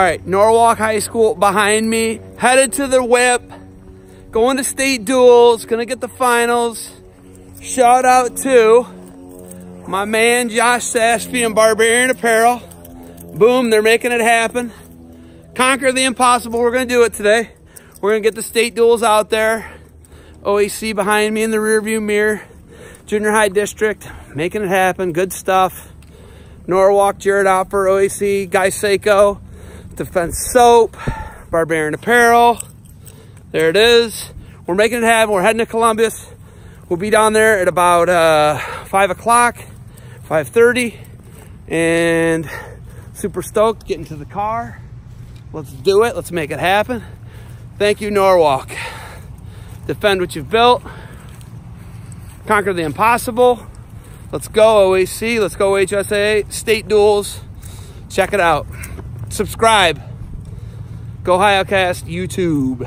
All right, Norwalk High School behind me, headed to the whip, going to state duals, gonna get the finals. Shout out to my man Josh Saspy and Barbarian Apparel. Boom, they're making it happen. Conquer the impossible, we're gonna do it today. We're gonna get the state duals out there. OAC behind me in the rearview mirror. Junior High District, making it happen, good stuff. Norwalk, Jared Opper, OAC, Guy Seiko, Defense Soap, Barbarian Apparel. There it is. We're making it happen. We're heading to Columbus. We'll be down there at about uh, 5 o'clock, 5.30. And super stoked getting to the car. Let's do it. Let's make it happen. Thank you, Norwalk. Defend what you've built. Conquer the impossible. Let's go OAC. Let's go HSA. State duals. Check it out subscribe. Go Highcast YouTube.